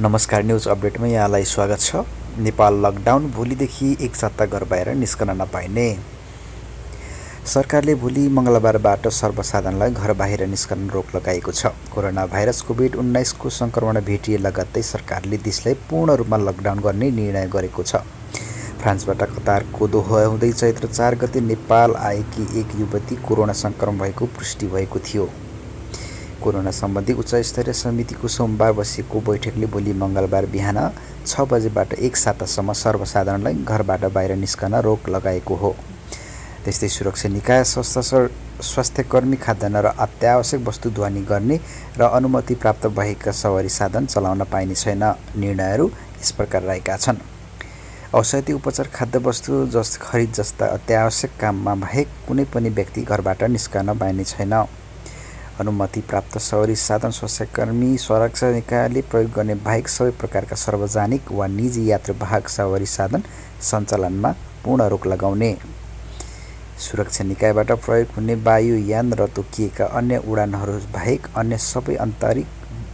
नमस्कार न्युज अपडेटमा यहाँलाई स्वागत छ। नेपाल लकडाउन भोलिदेखि एक सप्ताह घर बाहिर निस्कन नपाइने। सरकारले भोलि मङ्गलबारबाट सर्वसाधारणलाई घर बाहिर निस्कन रोक लगाएको छ। कोरोना भाइरस कोभिड उन्नाइसको सङ्क्रमण भेटिए लगत्तै सरकारले देशलाई पूर्ण रूपमा लकडाउन गर्ने निर्णय गरेको छ। फ्रान्सबाट कतारको दोहो हुँदै चैत्र चार गते नेपाल आएकी एक युवती कोरोना सङ्क्रमण भएको पुष्टि भएको थियो। कोरोना सम्बन्धी उच्च स्तरीय समितिको सोमबार बसेको बैठकले भोलि मङ्गलबार बिहान छ बजेबाट एक सातासम्म सर्वसाधारणलाई घरबाट बाहिर निस्कन रोक लगाएको हो। त्यस्तै सुरक्षा निकाय स्वास्थ्य स्वास्थ्यकर्मी खाद्यान्न र अत्यावश्यक वस्तु ध्वनि गर्ने र अनुमति प्राप्त भएका सवारी साधन चलाउन पाइने छैन निर्णयहरू यस प्रकार रहेका छन्। औषधि उपचार खाद्यवस्तु जस खरिद जस्ता अत्यावश्यक काममा बाहेक कुनै पनि व्यक्ति घरबाट निस्कन पाइने छैन। अनुमति प्राप्त सवारी साधन स्वास्थ्यकर्मी सुरक्षा निकायले प्रयोग गर्ने बाहेक सबै प्रकारका सार्वजनिक वा निजी यात्रुवाहक सवारी साधन सञ्चालनमा पूर्ण रोक लगाउने। सुरक्षा निकायबाट प्रयोग हुने वायुयान र तोकिएका अन्य उडानहरू बाहेक अन्य सबै आन्तरिक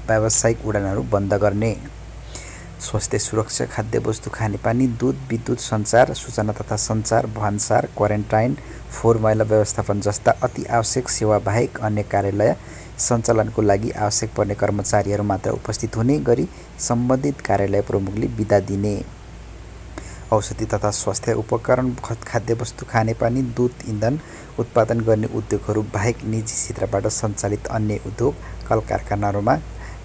व्यावसायिक उडानहरू बन्द गर्ने। स्वास्थ्य सुरक्षा खाद्य वस्तु खानेपानी दुध विद्युत सञ्चार सूचना तथा सञ्चार भन्सार क्वारेन्टाइन फोहोर मैला व्यवस्थापन जस्ता अति आवश्यक सेवा बाहेक अन्य कार्यालय सञ्चालनको लागि आवश्यक पर्ने कर्मचारीहरू मात्र उपस्थित हुने गरी सम्बन्धित कार्यालय प्रमुखले बिदा दिने। औषधि तथा स्वास्थ्य उपकरण खाद्यवस्तु खानेपानी दुध इन्धन उत्पादन गर्ने उद्योगहरू बाहेक निजी क्षेत्रबाट सञ्चालित अन्य उद्योग कल कारखानाहरूमा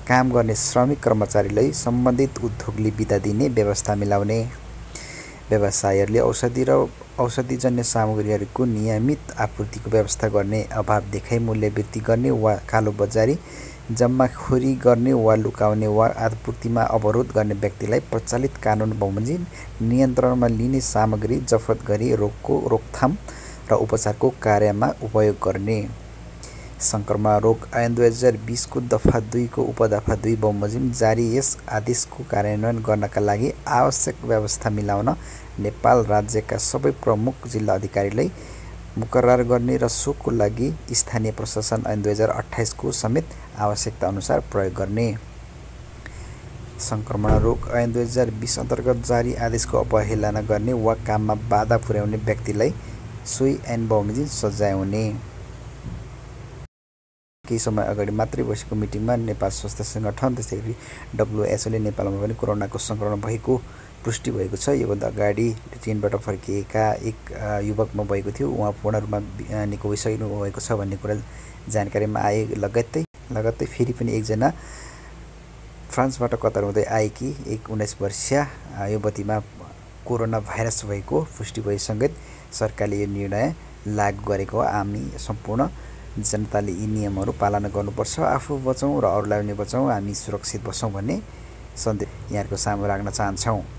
काम गर्ने श्रमिक कर्मचारीलाई सम्बन्धित उद्योगले बिदा दिने व्यवस्था मिलाउने। व्यवसायीहरूले औषधि र औषधिजन्य सामग्रीहरूको नियमित आपूर्तिको व्यवस्था गर्ने अभाव देखाइ मूल्य वृद्धि गर्ने वा कालो बजारी जम्माखोरी गर्ने वा लुकाउने वा आपूर्तिमा अवरोध गर्ने व्यक्तिलाई प्रचलित कानुन बमोजिम नियन्त्रणमा लिने सामग्री जफत गरी रोगको रोकथाम र उपचारको कार्यमा उपयोग गर्ने। सङ्क्रमण रोग ऐन दुई हजार बिसको दफा दुईको उपदफा दुई बमोजिम जारी यस आदेशको कार्यान्वयन गर्नका लागि आवश्यक व्यवस्था मिलाउन नेपाल राज्यका सबै प्रमुख जिल्ला अधिकारीलाई मुकरर गर्ने र सोको लागि स्थानीय प्रशासन ऐन दुई हजार अठाइसको समेत आवश्यकता अनुसार प्रयोग गर्ने। सङ्क्रमण रोग ऐन दुई हजार बिस अन्तर्गत जारी आदेशको अवहेलना गर्ने वा काममा बाधा पुर्याउने व्यक्तिलाई सोही ऐन बमोजिम सजाय हुने। केही समय अगाडि मात्रै बसेको मिटिङमा नेपाल स्वास्थ्य सङ्गठन त्यस्तै गरी डब्लुएचओले नेपालमा पनि कोरोनाको सङ्क्रमण भएको पुष्टि भएको छ। योभन्दा अगाडि चीनबाट फर्किएका एक युवकमा भएको थियो। उहाँ पूर्ण रूपमा निको भइसक्नु भएको छ भन्ने कुरा जानकारीमा आए लगत्तै लगत्तै फेरि पनि एकजना फ्रान्सबाट कतार हुँदै आएकी एक उन्नाइस वर्षीय युवतीमा कोरोना भाइरस भएको पुष्टि भएसँगै सरकारले यो निर्णय लागू गरेको हामी सम्पूर्ण जनताले यी नियमहरू पालना गर्नुपर्छ। आफू बचौँ र अरूलाई पनि बचाउँ हामी सुरक्षित बसौँ भन्ने सन्देश यहाँहरूको सामु राख्न चाहन्छौँ।